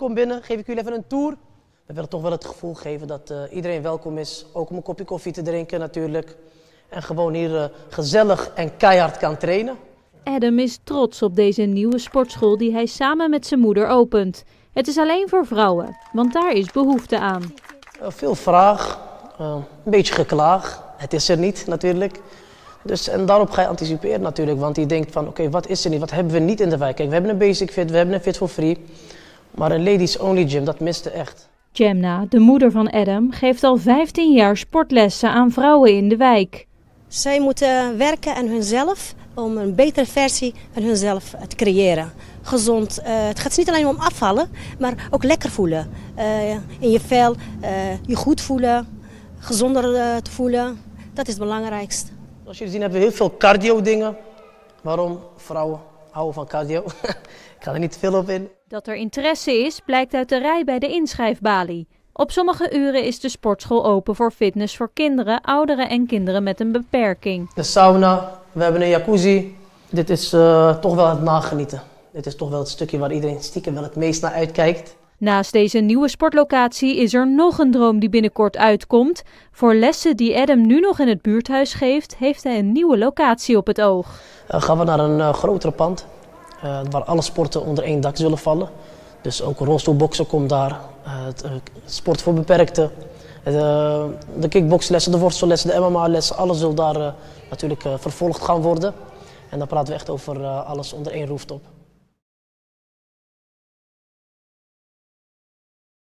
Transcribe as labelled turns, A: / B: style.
A: Kom binnen, geef ik jullie even een tour. We willen toch wel het gevoel geven dat uh, iedereen welkom is. Ook om een kopje koffie te drinken natuurlijk. En gewoon hier uh, gezellig en keihard kan trainen.
B: Adam is trots op deze nieuwe sportschool die hij samen met zijn moeder opent. Het is alleen voor vrouwen, want daar is behoefte aan.
A: Uh, veel vraag, een beetje geklaag. Het is er niet natuurlijk. Dus, en daarop ga je anticiperen natuurlijk, want je denkt van oké, okay, wat is er niet, wat hebben we niet in de wijk? Kijk, we hebben een basic fit, we hebben een fit for free, maar een ladies only gym, dat miste echt.
B: Jemna, de moeder van Adam, geeft al 15 jaar sportlessen aan vrouwen in de wijk.
C: Zij moeten werken aan hunzelf om een betere versie van hunzelf te creëren. Gezond. Uh, het gaat niet alleen om afvallen, maar ook lekker voelen. Uh, in je vel, uh, je goed voelen, gezonder te voelen. Dat is het belangrijkste.
A: Zoals jullie zien hebben we heel veel cardio dingen. Waarom? Vrouwen houden van cardio. Ik ga er niet te veel op in.
B: Dat er interesse is, blijkt uit de rij bij de inschrijfbalie. Op sommige uren is de sportschool open voor fitness voor kinderen, ouderen en kinderen met een beperking.
A: De sauna, we hebben een jacuzzi. Dit is uh, toch wel het nagenieten. Dit is toch wel het stukje waar iedereen stiekem wel het meest naar uitkijkt.
B: Naast deze nieuwe sportlocatie is er nog een droom die binnenkort uitkomt. Voor lessen die Adam nu nog in het buurthuis geeft, heeft hij een nieuwe locatie op het oog.
A: Uh, gaan we naar een uh, grotere pand, uh, waar alle sporten onder één dak zullen vallen. Dus ook rolstoelboksen komt daar, sport voor beperkten, de kickboxlessen, de worstellessen, de MMA-lessen, alles zal daar natuurlijk vervolgd gaan worden. En dan praten we echt over alles onder één rooftop.